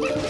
you.